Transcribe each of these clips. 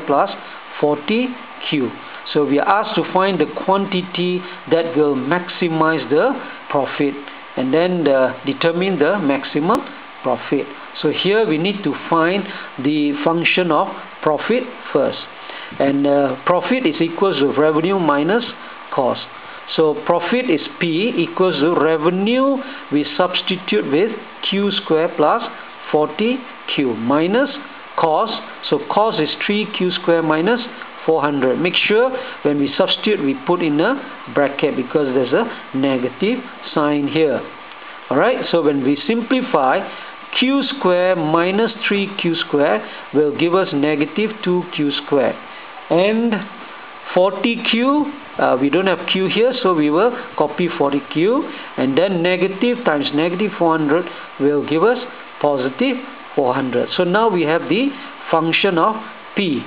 plus 40q. So we are asked to find the quantity that will maximize the profit and then the, determine the maximum profit. So here we need to find the function of profit first. And uh, profit is equals to revenue minus cost. So profit is P equals to revenue we substitute with Q square plus 40Q minus cost. So cost is 3Q square minus 400. Make sure when we substitute we put in a bracket because there's a negative sign here. Alright, so when we simplify q square minus 3q square will give us negative 2q square and 40q uh, we don't have q here so we will copy 40q and then negative times negative 400 will give us positive 400 so now we have the function of p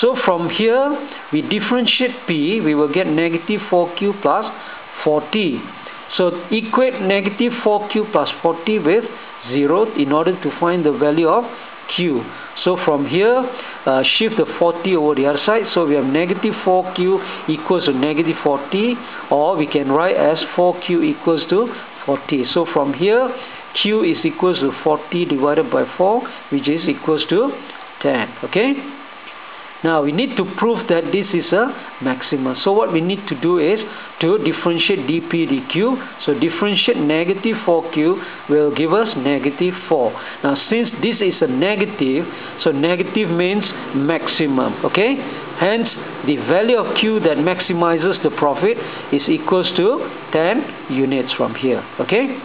so from here we differentiate p we will get negative 4q plus 40 so equate negative 4q plus 40 with 0 in order to find the value of q. So from here, uh, shift the 40 over the other side. So we have negative 4q equals to negative 40 or we can write as 4q equals to 40. So from here, q is equals to 40 divided by 4 which is equals to 10. Okay. Now we need to prove that this is a maximum. So what we need to do is to differentiate dp dq. So differentiate negative 4q will give us negative 4. Now since this is a negative, so negative means maximum. Okay? Hence the value of q that maximizes the profit is equals to 10 units from here. Okay?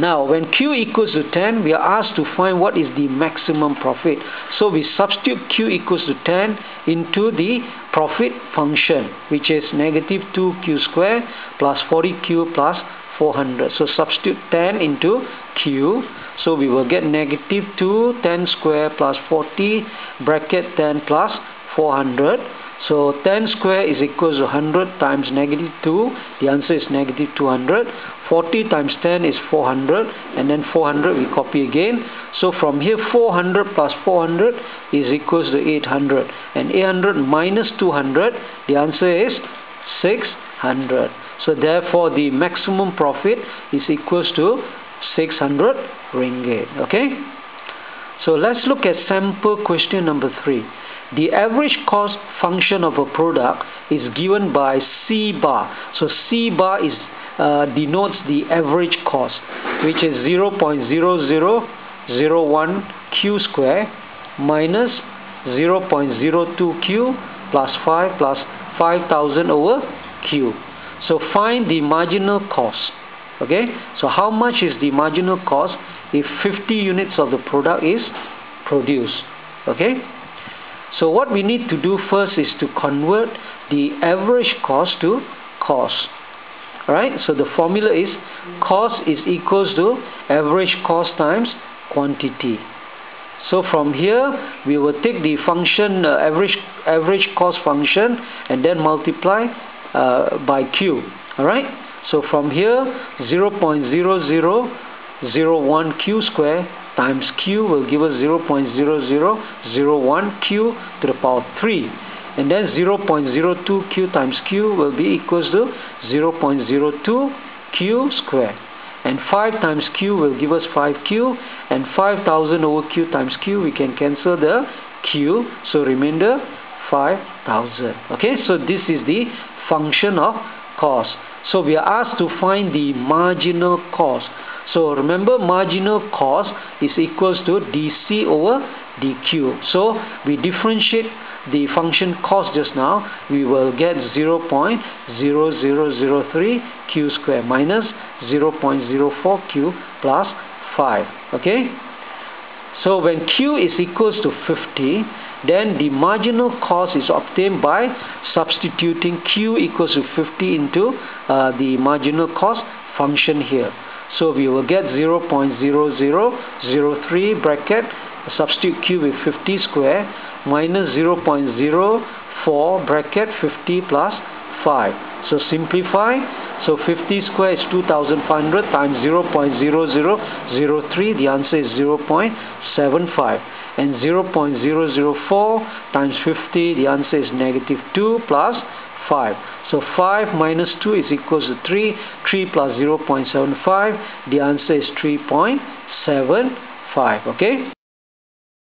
Now, when Q equals to 10, we are asked to find what is the maximum profit. So we substitute Q equals to 10 into the profit function, which is negative 2Q square plus 40Q plus 400. So substitute 10 into Q. So we will get negative 2, 10 square plus 40, bracket 10 plus 400. So 10 square is equals to 100 times negative 2. The answer is negative 200. 40 times 10 is 400 and then 400 we copy again. So from here 400 plus 400 is equals to 800 and 800 minus 200 the answer is 600. So therefore the maximum profit is equals to 600 ringgit. Okay. So let's look at sample question number 3. The average cost function of a product is given by C bar. So C bar is uh, denotes the average cost which is 0.0001 q square minus 0.02 q plus 5 plus 5000 over q. So find the marginal cost. Okay, so how much is the marginal cost if 50 units of the product is produced? Okay. So what we need to do first is to convert the average cost to cost. Alright, so the formula is cost is equals to average cost times quantity. So from here, we will take the function uh, average average cost function and then multiply uh, by q. Alright, so from here 0.0001 q square times q will give us 0.0001 q to the power 3 and then 0.02 q times q will be equals to 0.02 q square and 5 times q will give us 5q and 5000 over q times q we can cancel the q. So remainder 5000 okay so this is the function of cost so we are asked to find the marginal cost so remember marginal cost is equals to dc over dq. So we differentiate the function cost just now, we will get 0.0003 q square minus 0.04 q plus 5. Okay? So when q is equals to 50, then the marginal cost is obtained by substituting q equals to 50 into uh, the marginal cost function here. So we will get 0.0003 bracket substitute q with 50 square minus 0.04 bracket 50 plus 5 So simplify. So 50 square is 2500 times 0.0003. The answer is 0.75. And 0.004 times 50. The answer is negative 2 plus 5. So 5 minus 2 is equals to 3. 3 plus 0.75. The answer is 3.75. Okay.